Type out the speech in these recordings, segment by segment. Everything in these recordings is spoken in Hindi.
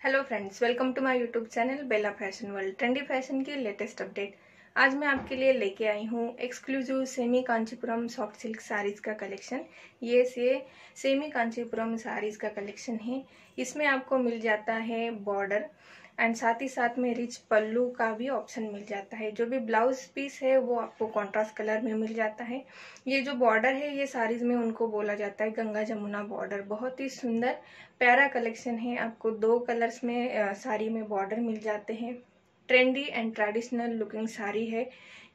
Hello friends welcome to my YouTube channel Bela fashion world trendy fashion की लेटेस्ट अपडेट आज मैं आपके लिए लेके आई हूँ exclusive semi Kanchipuram soft silk saris का कलेक्शन ये से सेमी कांचीपुरम साड़ीज़ का कलेक्शन है। इसमें आपको मिल जाता है बॉर्डर एंड साथ ही साथ में रिच पल्लू का भी ऑप्शन मिल जाता है। जो भी ब्लाउज पीस है, वो आपको कॉन्ट्रास्ट कलर में मिल जाता है। ये जो बॉर्डर है, ये साड़ीज में उनको बोला जाता है, गंगा जमुना बॉर्डर बहुत ही सुंदर, प्यारा कलेक्शन है। आपको दो कलर्स में साड़ी में बॉर्डर मिल जाते हैं। Trendy and traditional looking sari है।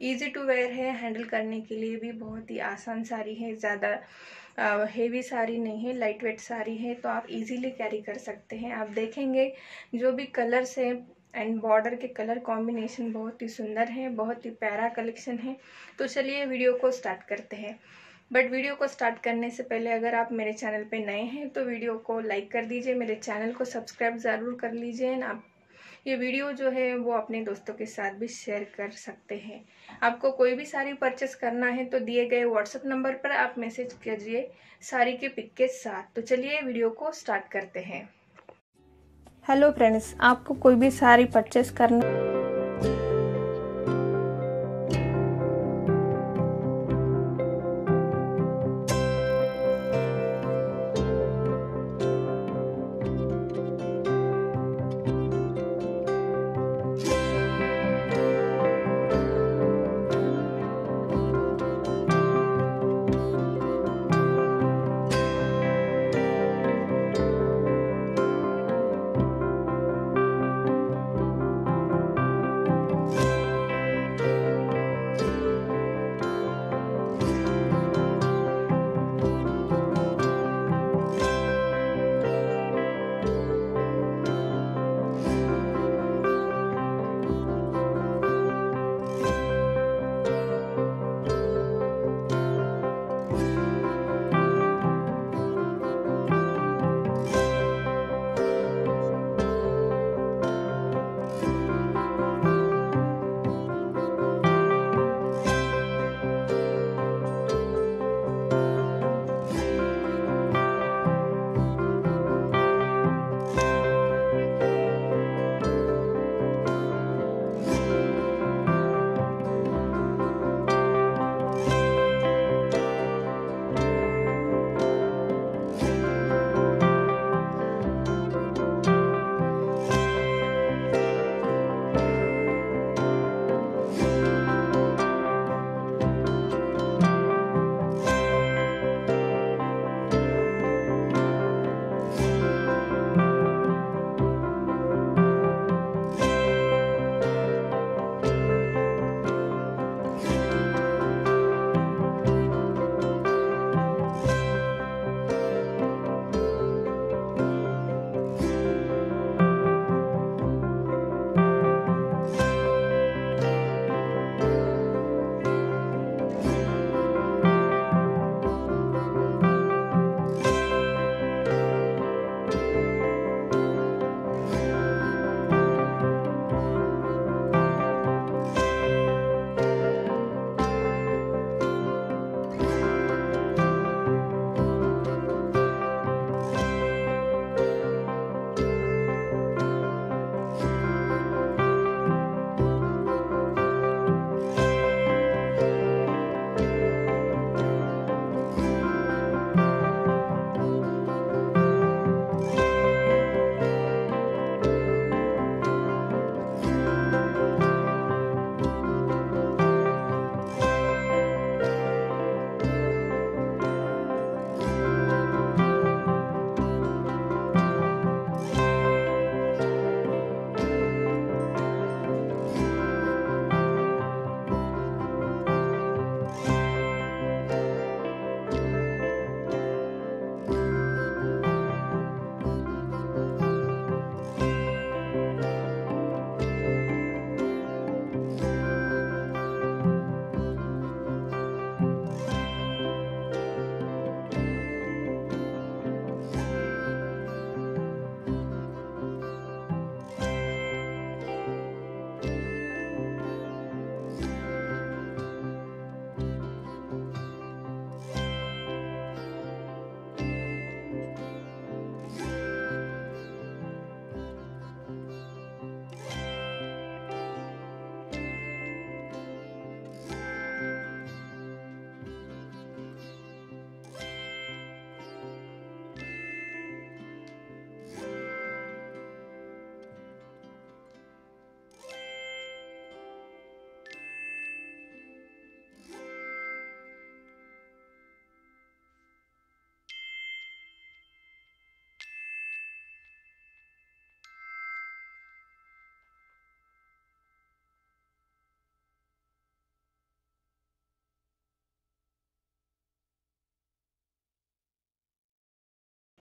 इजी टू वेयर है। हैंडल करने के लिए भी बहुत ही आसान साड़ी है। ज़्यादा हेवी साड़ी नहीं है लाइट वेट साड़ी है तो आप इजीली कैरी कर सकते हैं। आप देखेंगे, जो भी कलर्स है एंड बॉर्डर के कलर कॉम्बिनेशन बहुत ही सुंदर है, बहुत ही प्यारा कलेक्शन है। तो चलिए वीडियो को स्टार्ट करते हैं। बट वीडियो को स्टार्ट करने से पहले अगर आप मेरे चैनल पे नए हैं तो वीडियो को लाइक कर दीजिए, मेरे चैनल को सब्सक्राइब ज़रूर कर लीजिए। एंड आप ये वीडियो जो है वो अपने दोस्तों के साथ भी शेयर कर सकते हैं। आपको कोई भी साड़ी परचेस करना है तो दिए गए व्हाट्सएप नंबर पर आप मैसेज कीजिए साड़ी के पिक के साथ। तो चलिए वीडियो को स्टार्ट करते हैं। हेलो फ्रेंड्स आपको कोई भी साड़ी परचेस करना